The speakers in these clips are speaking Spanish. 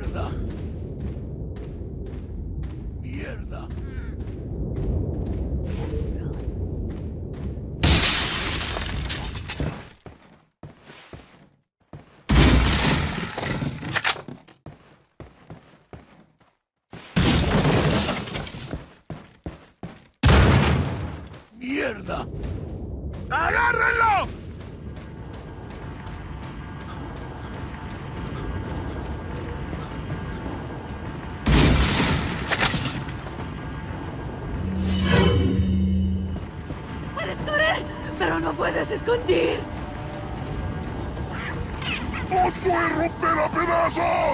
Mierda. Mierda. ¡Mierda! ¡Agárrenlo! no puedes escondir. Vos puedes romper a pedazos!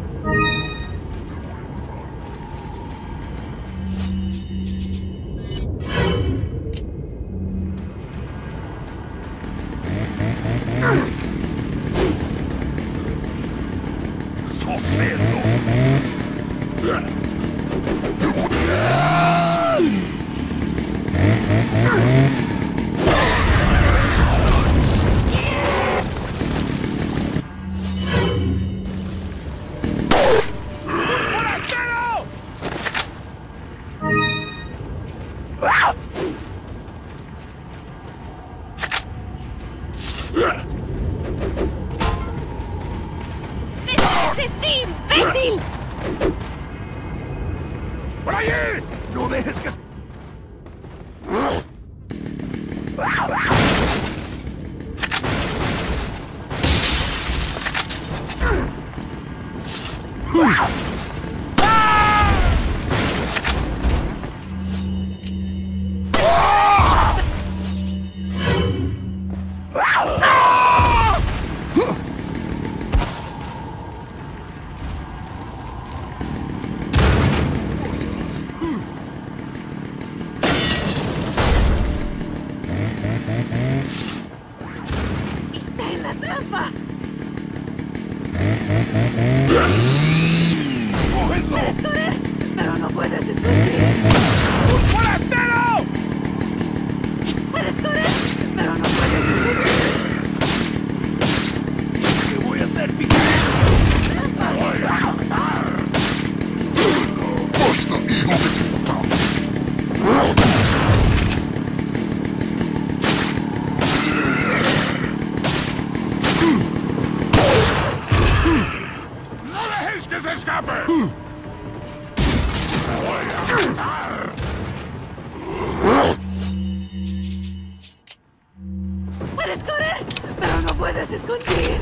Team, team, ¡No dejes que... ¡Puedes correr! ¡Pero no puedes esconder!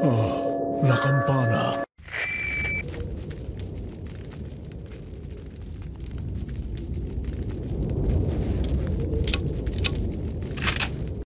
Oh, la campana.